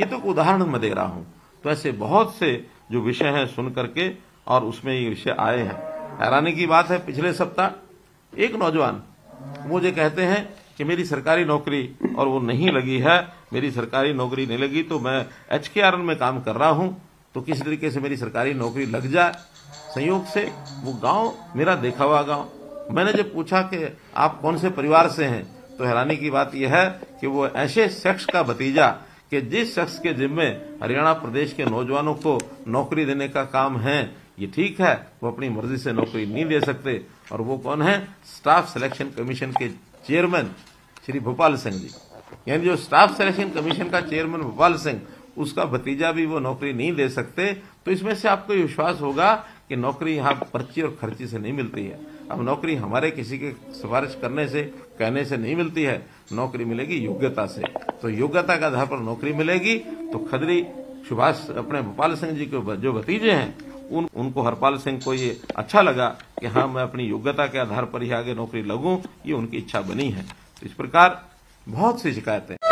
ये तो उदाहरण मैं दे रहा हूँ। तो ऐसे बहुत से जो विषय हैं सुन करके और उसमें ये विषय आए हैं। हैरानी की बात है, पिछले सप्ताह एक नौजवान मुझे कहते हैं कि मेरी सरकारी नौकरी और वो नहीं लगी है, मेरी सरकारी नौकरी नहीं लगी तो मैं एच में काम कर रहा हूँ तो किसी तरीके से मेरी सरकारी नौकरी लग जाए? संयोग से वो गाँव, मेरा देखा हुआ गाँव। मैंने जब पूछा कि आप कौन से परिवार से हैं तो हैरानी की बात यह है कि वो ऐसे शख्स का भतीजा कि जिस शख्स के जिम्मे हरियाणा प्रदेश के नौजवानों को नौकरी देने का काम है, ये ठीक है, वो अपनी मर्ज़ी से नौकरी नहीं दे सकते। और वो कौन है? स्टाफ सिलेक्शन कमीशन के चेयरमैन, श्री भोपाल सिंह जी। यानी जो स्टाफ सिलेक्शन कमीशन का चेयरमैन भोपाल सिंह, उसका भतीजा भी वो नौकरी नहीं दे सकते तो इसमें से आपको विश्वास होगा कि नौकरी यहाँ पर्ची और खर्ची से नहीं मिलती है। अब नौकरी हमारे किसी के सिफारिश करने से, कहने से नहीं मिलती है, नौकरी मिलेगी योग्यता से। तो योग्यता के आधार पर नौकरी मिलेगी। तो खदरी सुभाष अपने भोपाल सिंह जी के जो भतीजे हैं, उन, उनको हरपाल सिंह को ये अच्छा लगा कि हाँ मैं अपनी योग्यता के आधार पर ही आगे नौकरी लगूं, ये उनकी इच्छा बनी है। तो इस प्रकार बहुत सी शिकायतें।